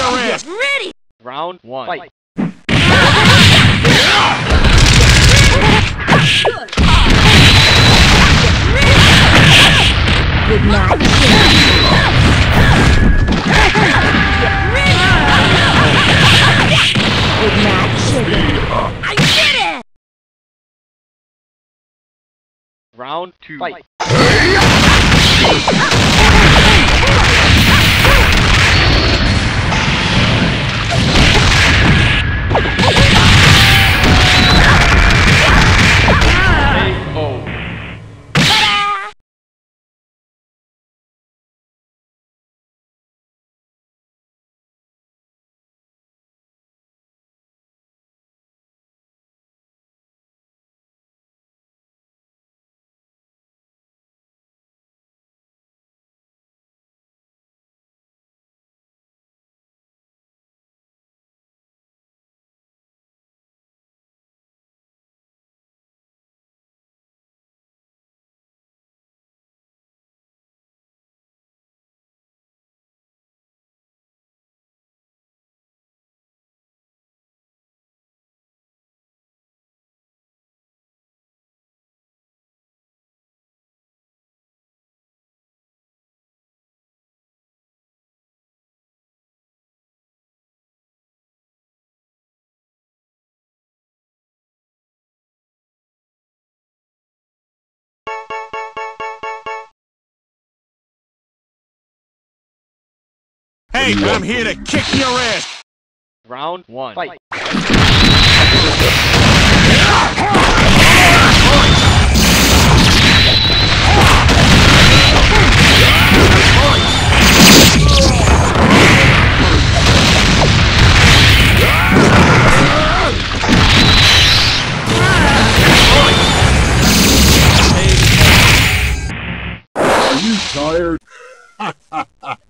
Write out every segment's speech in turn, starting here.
your ass! Ready! Round one. Fight. Good night. Good night, sugar. I did it! Round two. Fight. KO. Oh, Hey, I'm here to kick your ass! Round one. Fight.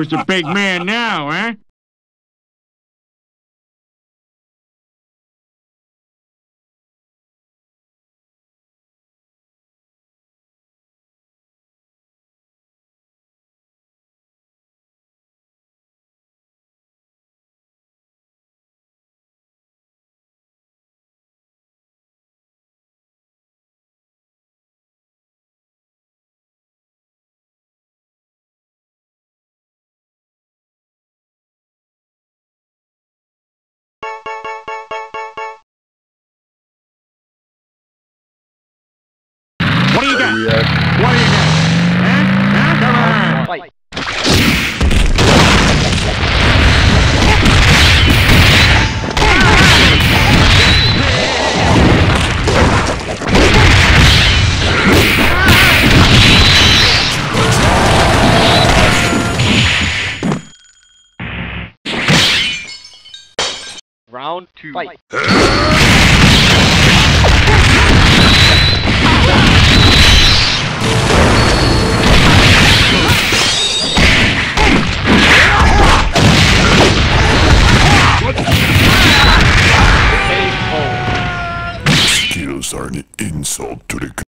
Who's the big man now, huh? What do you got? What do you got? Huh? Huh? Come on! Fight. Round two. Fight. To the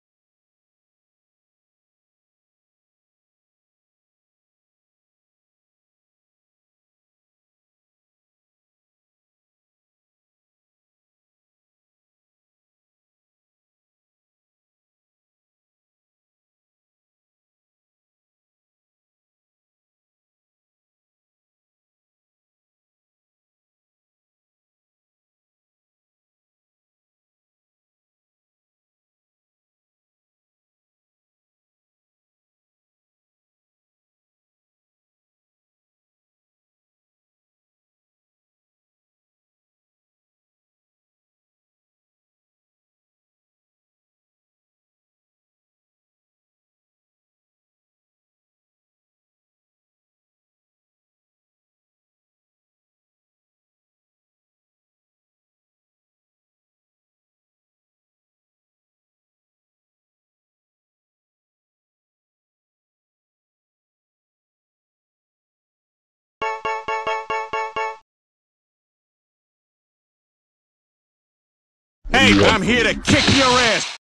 Hey, I'm here to kick your ass.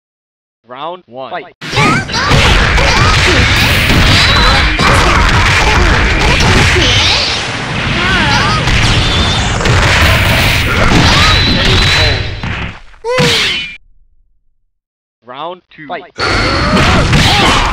Round one. Fight. Round two. Fight.